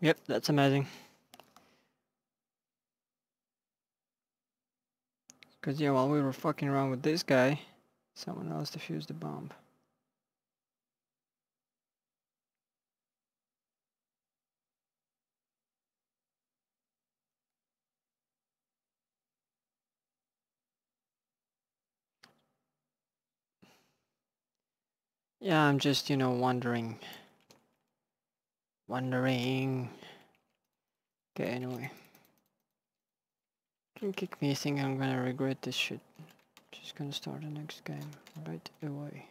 Yep, that's amazing. Because, yeah, while we were fucking around with this guy, someone else defused the bomb. Yeah, I'm just, you know, wondering. Wondering. Okay, anyway. Can kick me, think I'm gonna regret this shit. Just gonna start the next game right away.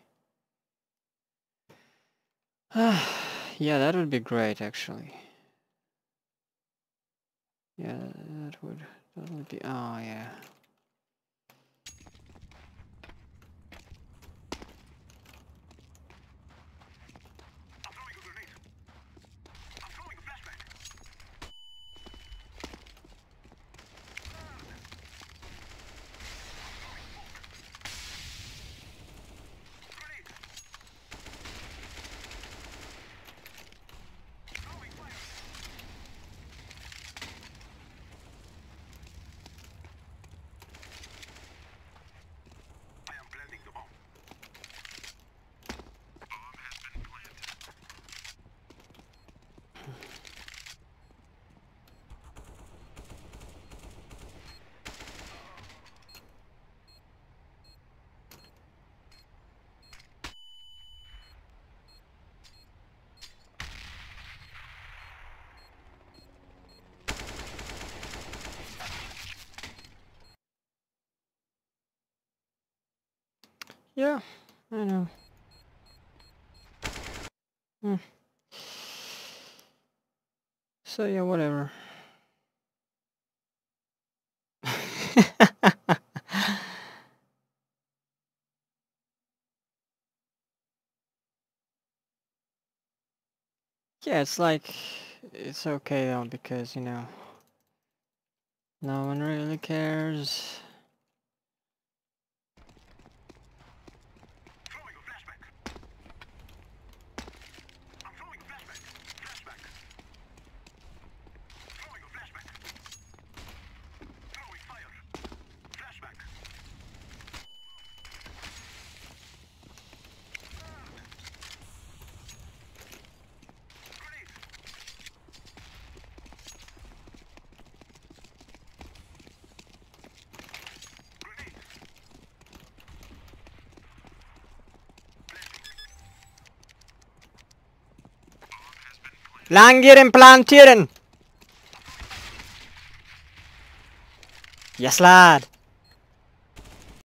Ah, yeah, that would be great, actually. Yeah, that would, that would be, oh yeah. Yeah, I know. Hmm. So yeah, whatever. yeah, it's like, it's okay though, because, you know, no one really cares. Langieren plantieren! Yes, lad!